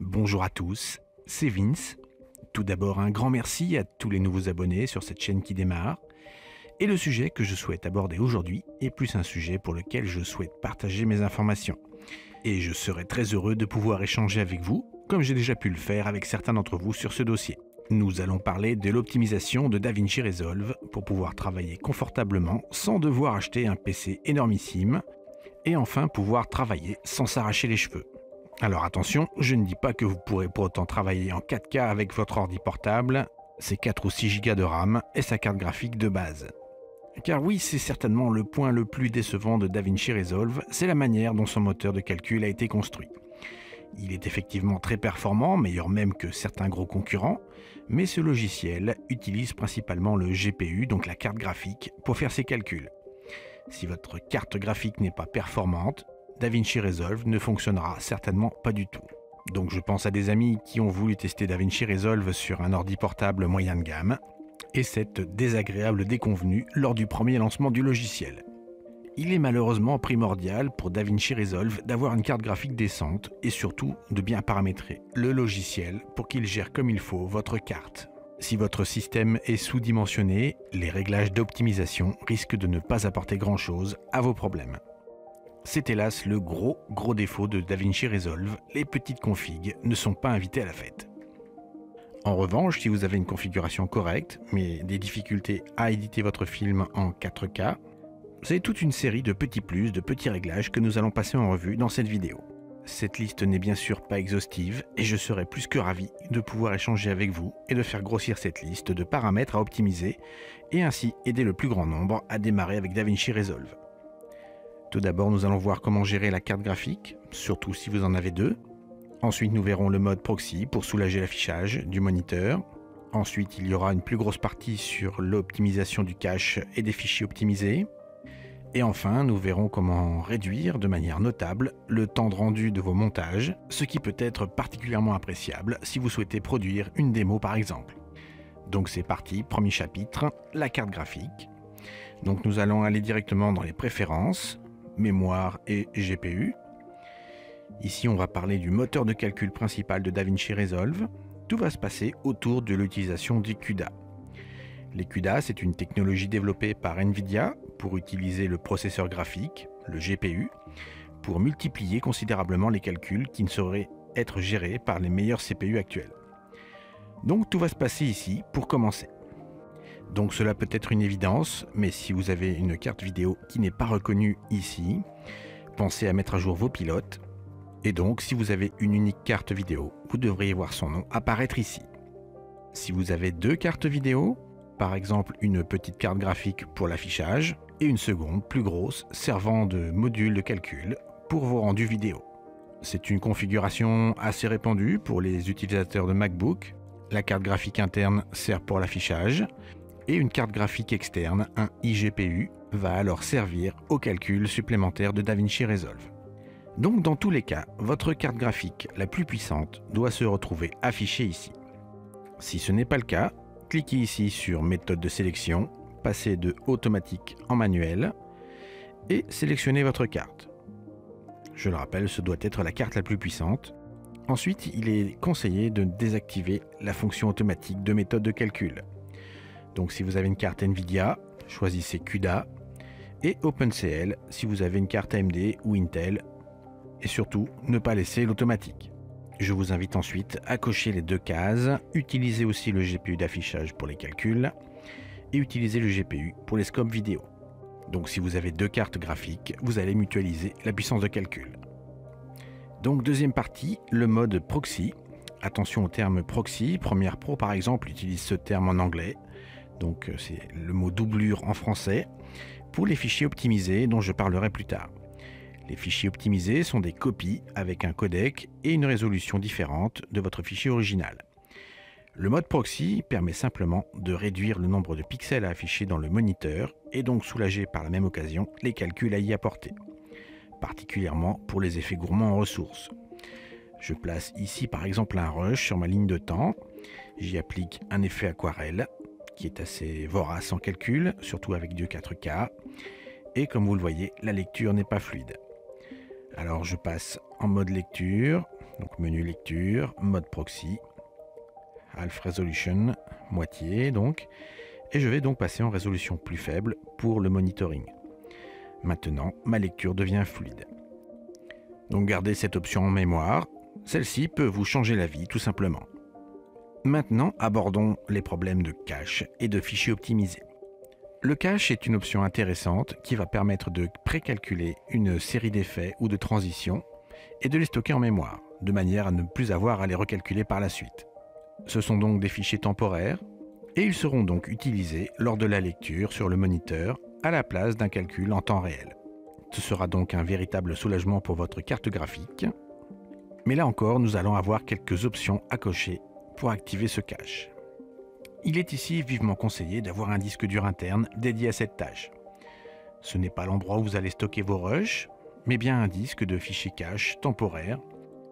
Bonjour à tous, c'est Vince. Tout d'abord un grand merci à tous les nouveaux abonnés sur cette chaîne qui démarre. Et le sujet que je souhaite aborder aujourd'hui est plus un sujet pour lequel je souhaite partager mes informations. Et je serai très heureux de pouvoir échanger avec vous, comme j'ai déjà pu le faire avec certains d'entre vous sur ce dossier. Nous allons parler de l'optimisation de DaVinci Resolve pour pouvoir travailler confortablement sans devoir acheter un PC énormissime et enfin pouvoir travailler sans s'arracher les cheveux. Alors attention, je ne dis pas que vous pourrez pour autant travailler en 4K avec votre ordi portable, ses 4 ou 6 Go de RAM et sa carte graphique de base. Car oui, c'est certainement le point le plus décevant de DaVinci Resolve, c'est la manière dont son moteur de calcul a été construit. Il est effectivement très performant, meilleur même que certains gros concurrents, mais ce logiciel utilise principalement le GPU, donc la carte graphique, pour faire ses calculs. Si votre carte graphique n'est pas performante, DaVinci Resolve ne fonctionnera certainement pas du tout. Donc je pense à des amis qui ont voulu tester DaVinci Resolve sur un ordi portable moyen de gamme, et cette désagréable déconvenue lors du premier lancement du logiciel. Il est malheureusement primordial pour DaVinci Resolve d'avoir une carte graphique décente et surtout de bien paramétrer le logiciel pour qu'il gère comme il faut votre carte. Si votre système est sous-dimensionné, les réglages d'optimisation risquent de ne pas apporter grand-chose à vos problèmes. C'est hélas le gros gros défaut de DaVinci Resolve, les petites configs ne sont pas invitées à la fête. En revanche, si vous avez une configuration correcte, mais des difficultés à éditer votre film en 4K, c'est toute une série de petits plus, de petits réglages que nous allons passer en revue dans cette vidéo. Cette liste n'est bien sûr pas exhaustive et je serai plus que ravi de pouvoir échanger avec vous et de faire grossir cette liste de paramètres à optimiser et ainsi aider le plus grand nombre à démarrer avec DaVinci Resolve. Tout d'abord, nous allons voir comment gérer la carte graphique, surtout si vous en avez deux. Ensuite, nous verrons le mode proxy pour soulager l'affichage du moniteur. Ensuite, il y aura une plus grosse partie sur l'optimisation du cache et des fichiers optimisés. Et enfin, nous verrons comment réduire de manière notable le temps de rendu de vos montages, ce qui peut être particulièrement appréciable si vous souhaitez produire une démo par exemple. Donc c'est parti, premier chapitre, la carte graphique. Donc nous allons aller directement dans les préférences, mémoire et GPU. Ici on va parler du moteur de calcul principal de DaVinci Resolve. Tout va se passer autour de l'utilisation des CUDA. Les c'est une technologie développée par Nvidia pour utiliser le processeur graphique, le GPU, pour multiplier considérablement les calculs qui ne sauraient être gérés par les meilleurs CPU actuels. Donc tout va se passer ici pour commencer. Donc cela peut être une évidence, mais si vous avez une carte vidéo qui n'est pas reconnue ici, pensez à mettre à jour vos pilotes. Et donc si vous avez une unique carte vidéo, vous devriez voir son nom apparaître ici. Si vous avez deux cartes vidéo, par exemple une petite carte graphique pour l'affichage et une seconde plus grosse servant de module de calcul pour vos rendus vidéo. C'est une configuration assez répandue pour les utilisateurs de MacBook. La carte graphique interne sert pour l'affichage une carte graphique externe, un iGPU, va alors servir au calcul supplémentaire de DaVinci Resolve. Donc dans tous les cas, votre carte graphique la plus puissante doit se retrouver affichée ici. Si ce n'est pas le cas, cliquez ici sur méthode de sélection, passez de automatique en manuel et sélectionnez votre carte. Je le rappelle, ce doit être la carte la plus puissante. Ensuite, il est conseillé de désactiver la fonction automatique de méthode de calcul. Donc si vous avez une carte Nvidia, choisissez CUDA et OpenCL si vous avez une carte AMD ou Intel et surtout ne pas laisser l'automatique. Je vous invite ensuite à cocher les deux cases, utiliser aussi le GPU d'affichage pour les calculs et utiliser le GPU pour les scopes vidéo. Donc si vous avez deux cartes graphiques, vous allez mutualiser la puissance de calcul. Donc deuxième partie, le mode proxy. Attention au terme proxy, Premiere Pro par exemple utilise ce terme en anglais, donc c'est le mot doublure en français, pour les fichiers optimisés dont je parlerai plus tard. Les fichiers optimisés sont des copies avec un codec et une résolution différente de votre fichier original. Le mode proxy permet simplement de réduire le nombre de pixels à afficher dans le moniteur et donc soulager par la même occasion les calculs à y apporter, particulièrement pour les effets gourmands en ressources. Je place ici par exemple un rush sur ma ligne de temps, j'y applique un effet aquarelle qui est assez vorace en calcul, surtout avec du 4K, et comme vous le voyez, la lecture n'est pas fluide. Alors je passe en mode lecture, Donc menu lecture, mode proxy, half resolution, moitié donc, et je vais donc passer en résolution plus faible pour le monitoring. Maintenant, ma lecture devient fluide. Donc gardez cette option en mémoire, celle-ci peut vous changer la vie tout simplement. Maintenant, abordons les problèmes de cache et de fichiers optimisés. Le cache est une option intéressante qui va permettre de précalculer une série d'effets ou de transitions et de les stocker en mémoire, de manière à ne plus avoir à les recalculer par la suite. Ce sont donc des fichiers temporaires et ils seront donc utilisés lors de la lecture sur le moniteur à la place d'un calcul en temps réel. Ce sera donc un véritable soulagement pour votre carte graphique. Mais là encore, nous allons avoir quelques options à cocher pour activer ce cache. Il est ici vivement conseillé d'avoir un disque dur interne dédié à cette tâche. Ce n'est pas l'endroit où vous allez stocker vos rushs, mais bien un disque de fichiers cache temporaire.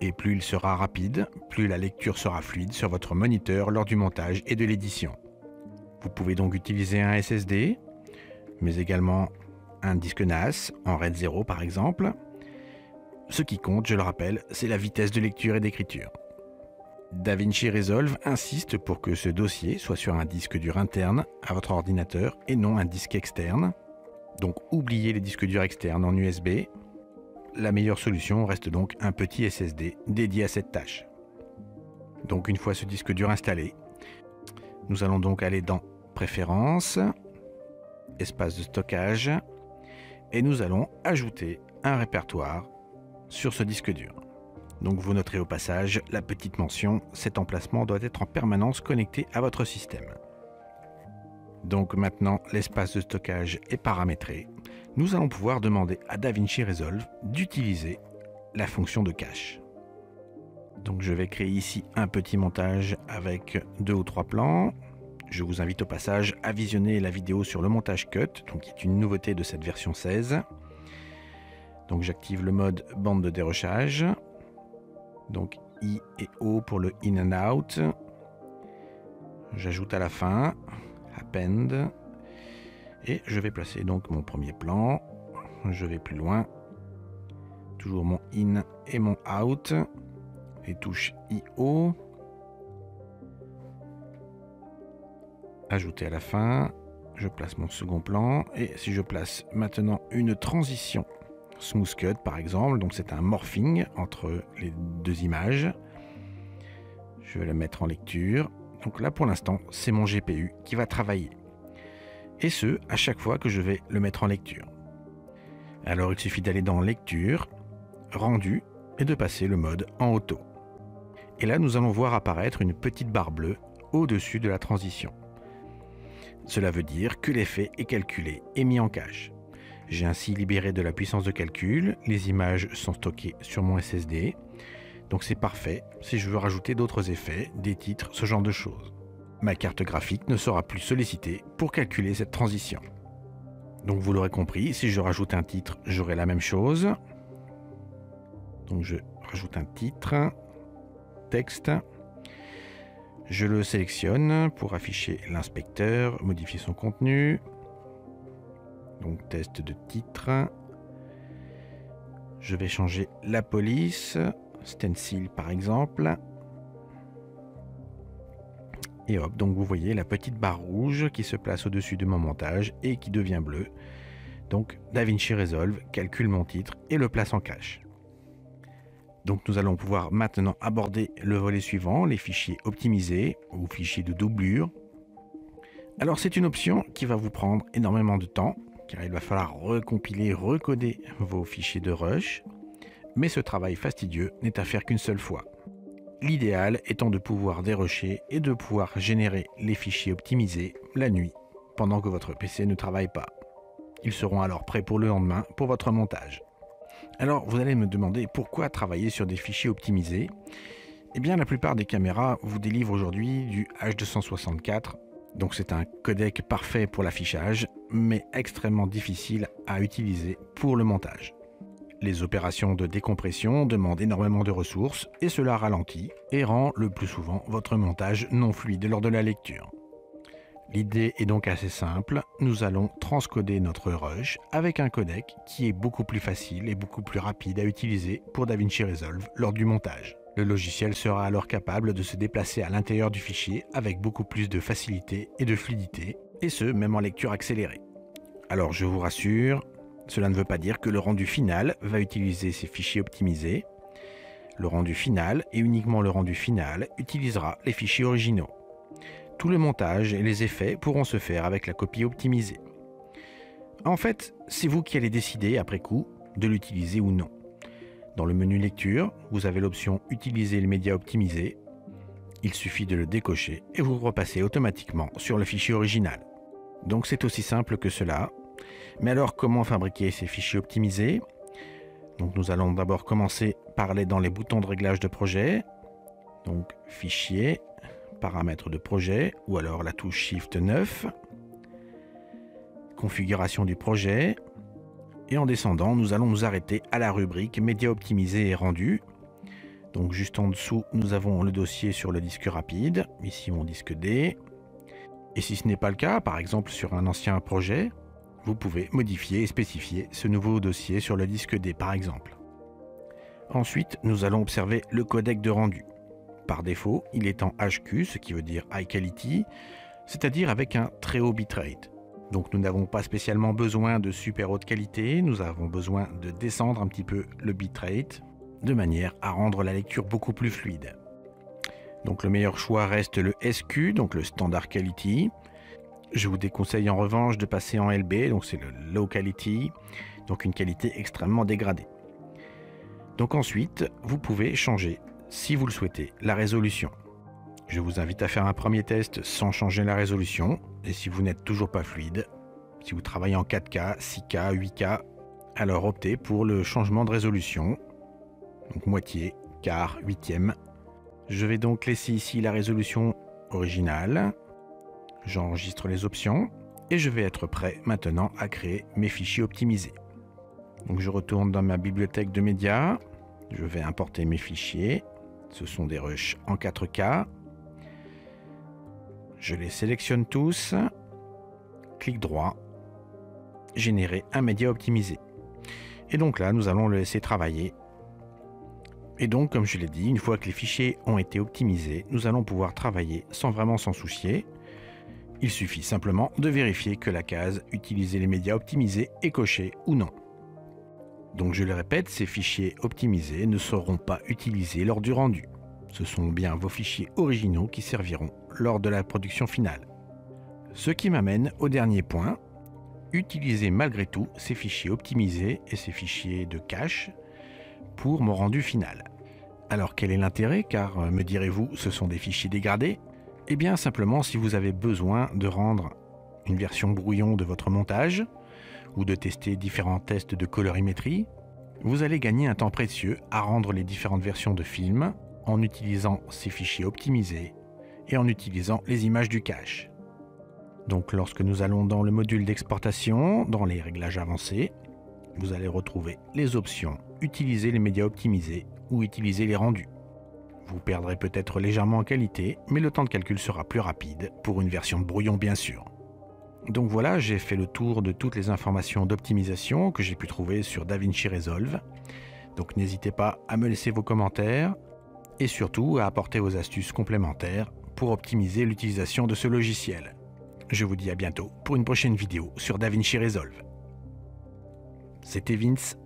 Et plus il sera rapide, plus la lecture sera fluide sur votre moniteur lors du montage et de l'édition. Vous pouvez donc utiliser un SSD, mais également un disque NAS en RAID 0 par exemple. Ce qui compte, je le rappelle, c'est la vitesse de lecture et d'écriture. DaVinci Resolve insiste pour que ce dossier soit sur un disque dur interne à votre ordinateur et non un disque externe. Donc oubliez les disques durs externes en USB. La meilleure solution reste donc un petit SSD dédié à cette tâche. Donc une fois ce disque dur installé, nous allons donc aller dans Préférences, Espace de stockage, et nous allons ajouter un répertoire sur ce disque dur. Donc vous noterez au passage la petite mention, cet emplacement doit être en permanence connecté à votre système. Donc maintenant l'espace de stockage est paramétré. Nous allons pouvoir demander à DaVinci Resolve d'utiliser la fonction de cache. Donc je vais créer ici un petit montage avec deux ou trois plans. Je vous invite au passage à visionner la vidéo sur le montage cut, qui est une nouveauté de cette version 16. Donc j'active le mode bande de dérochage. Donc I et O pour le in and out. J'ajoute à la fin, append. Et je vais placer donc mon premier plan. Je vais plus loin. Toujours mon in et mon out. Les touches IO. Ajouter à la fin. Je place mon second plan. Et si je place maintenant une transition Smooth Cut par exemple, donc c'est un morphing entre les deux images. Je vais le mettre en lecture. Donc là pour l'instant, c'est mon GPU qui va travailler. Et ce, à chaque fois que je vais le mettre en lecture. Alors il suffit d'aller dans Lecture, Rendu, et de passer le mode en auto. Et là, nous allons voir apparaître une petite barre bleue au-dessus de la transition. Cela veut dire que l'effet est calculé et mis en cache. J'ai ainsi libéré de la puissance de calcul, les images sont stockées sur mon SSD, donc c'est parfait si je veux rajouter d'autres effets, des titres, ce genre de choses. Ma carte graphique ne sera plus sollicitée pour calculer cette transition. Donc vous l'aurez compris, si je rajoute un titre, j'aurai la même chose. Donc je rajoute un titre, texte, je le sélectionne pour afficher l'inspecteur, modifier son contenu, donc test de titre. Je vais changer la police, stencil par exemple. Et hop, donc vous voyez la petite barre rouge qui se place au-dessus de mon montage et qui devient bleue. Donc DaVinci Resolve calcule mon titre et le place en cache. Donc nous allons pouvoir maintenant aborder le volet suivant, les fichiers optimisés ou fichiers de doublure. Alors c'est une option qui va vous prendre énormément de temps car il va falloir recompiler, recoder vos fichiers de rush, mais ce travail fastidieux n'est à faire qu'une seule fois. L'idéal étant de pouvoir dérusher et de pouvoir générer les fichiers optimisés la nuit, pendant que votre PC ne travaille pas. Ils seront alors prêts pour le lendemain pour votre montage. Alors vous allez me demander pourquoi travailler sur des fichiers optimisés? Eh bien la plupart des caméras vous délivrent aujourd'hui du H264 donc c'est un codec parfait pour l'affichage, mais extrêmement difficile à utiliser pour le montage. Les opérations de décompression demandent énormément de ressources et cela ralentit et rend le plus souvent votre montage non fluide lors de la lecture. L'idée est donc assez simple, nous allons transcoder notre rush avec un codec qui est beaucoup plus facile et beaucoup plus rapide à utiliser pour DaVinci Resolve lors du montage. Le logiciel sera alors capable de se déplacer à l'intérieur du fichier avec beaucoup plus de facilité et de fluidité, et ce, même en lecture accélérée. Alors je vous rassure, cela ne veut pas dire que le rendu final va utiliser ces fichiers optimisés. Le rendu final, et uniquement le rendu final, utilisera les fichiers originaux. Tout le montage et les effets pourront se faire avec la copie optimisée. En fait, c'est vous qui allez décider après coup de l'utiliser ou non. Dans le menu lecture, vous avez l'option Utiliser les médias optimisés. Il suffit de le décocher et vous repassez automatiquement sur le fichier original. Donc c'est aussi simple que cela. Mais alors comment fabriquer ces fichiers optimisés? Nous allons d'abord commencer par aller dans les boutons de réglage de projet. Donc fichier, paramètres de projet ou alors la touche Shift 9. Configuration du projet, et en descendant, nous allons nous arrêter à la rubrique Médias optimisés et rendus. Donc juste en dessous, nous avons le dossier sur le disque rapide, ici mon disque D. Et si ce n'est pas le cas, par exemple sur un ancien projet, vous pouvez modifier et spécifier ce nouveau dossier sur le disque D par exemple. Ensuite, nous allons observer le codec de rendu. Par défaut, il est en HQ, ce qui veut dire High Quality, c'est-à-dire avec un très haut bitrate. Donc nous n'avons pas spécialement besoin de super haute qualité, nous avons besoin de descendre un petit peu le bitrate de manière à rendre la lecture beaucoup plus fluide. Donc le meilleur choix reste le SQ, donc le Standard Quality. Je vous déconseille en revanche de passer en LB, donc c'est le Low Quality, donc une qualité extrêmement dégradée. Donc ensuite, vous pouvez changer, si vous le souhaitez, la résolution. Je vous invite à faire un premier test sans changer la résolution. Et si vous n'êtes toujours pas fluide, si vous travaillez en 4K, 6K, 8K, alors optez pour le changement de résolution. Donc moitié, quart, huitième. Je vais donc laisser ici la résolution originale. J'enregistre les options et je vais être prêt maintenant à créer mes fichiers optimisés. Donc je retourne dans ma bibliothèque de médias. Je vais importer mes fichiers. Ce sont des rushs en 4K. Je les sélectionne tous. Clic droit. Générer un média optimisé. Et donc là, nous allons le laisser travailler. Et donc, comme je l'ai dit, une fois que les fichiers ont été optimisés, nous allons pouvoir travailler sans vraiment s'en soucier. Il suffit simplement de vérifier que la case Utiliser les médias optimisés est cochée ou non. Donc je le répète, ces fichiers optimisés ne seront pas utilisés lors du rendu. Ce sont bien vos fichiers originaux qui serviront lors de la production finale. Ce qui m'amène au dernier point, utiliser malgré tout ces fichiers optimisés et ces fichiers de cache pour mon rendu final. Alors quel est l'intérêt? Car euh, me direz-vous, ce sont des fichiers dégradés? Eh bien simplement si vous avez besoin de rendre une version brouillon de votre montage ou de tester différents tests de colorimétrie, vous allez gagner un temps précieux à rendre les différentes versions de films en utilisant ces fichiers optimisés et en utilisant les images du cache. Donc lorsque nous allons dans le module d'exportation, dans les réglages avancés, vous allez retrouver les options Utiliser les médias optimisés ou Utiliser les rendus. Vous perdrez peut-être légèrement en qualité, mais le temps de calcul sera plus rapide pour une version de brouillon bien sûr. Donc voilà, j'ai fait le tour de toutes les informations d'optimisation que j'ai pu trouver sur DaVinci Resolve. Donc n'hésitez pas à me laisser vos commentaires, et surtout à apporter vos astuces complémentaires pour optimiser l'utilisation de ce logiciel. Je vous dis à bientôt pour une prochaine vidéo sur DaVinci Resolve. C'était Vince